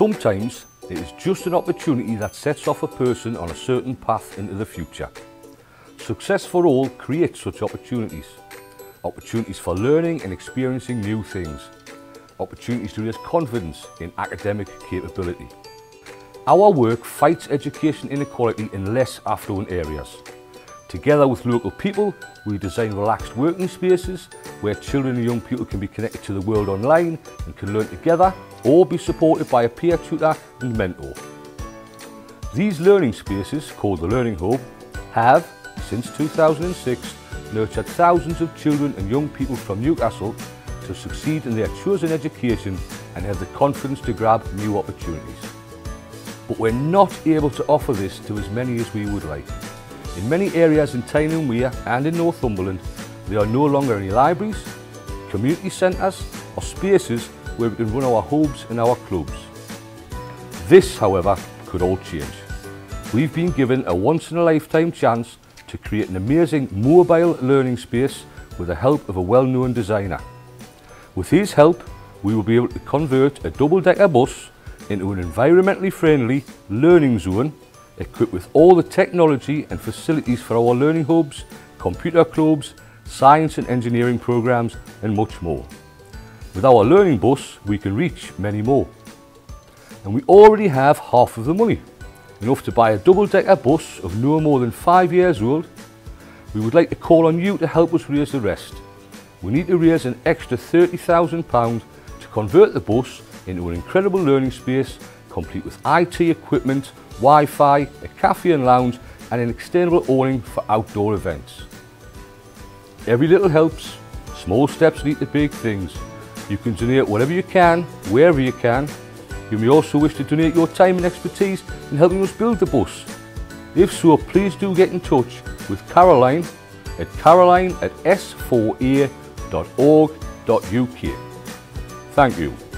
Sometimes it is just an opportunity that sets off a person on a certain path into the future. Success for all creates such opportunities. Opportunities for learning and experiencing new things. Opportunities to raise confidence in academic capability. Our work fights education inequality in less affluent areas. Together with local people, we design relaxed working spaces where children and young people can be connected to the world online and can learn together or be supported by a peer tutor and mentor. These learning spaces, called the Learning Hub, have, since 2006, nurtured thousands of children and young people from Newcastle to succeed in their chosen education and have the confidence to grab new opportunities. But we're not able to offer this to as many as we would like. In many areas in Tyne and Wear and in Northumberland, there are no longer any libraries, community centres or spaces where we can run our hubs and our clubs. This, however, could all change. We've been given a once-in-a-lifetime chance to create an amazing mobile learning space with the help of a well-known designer. With his help, we will be able to convert a double-decker bus into an environmentally friendly learning zone equipped with all the technology and facilities for our learning hubs, computer clubs, science and engineering programs and much more. With our learning bus, we can reach many more. And we already have half of the money, enough to buy a double-decker bus of no more than five years old. We would like to call on you to help us raise the rest. We need to raise an extra £30,000 to convert the bus into an incredible learning space complete with IT equipment, Wi-Fi, a cafe and lounge and an extendable awning for outdoor events. Every little helps, small steps lead to big things. You can donate whatever you can, wherever you can. You may also wish to donate your time and expertise in helping us build the bus. If so, please do get in touch with Caroline at caroline at s4a.org.uk. Thank you.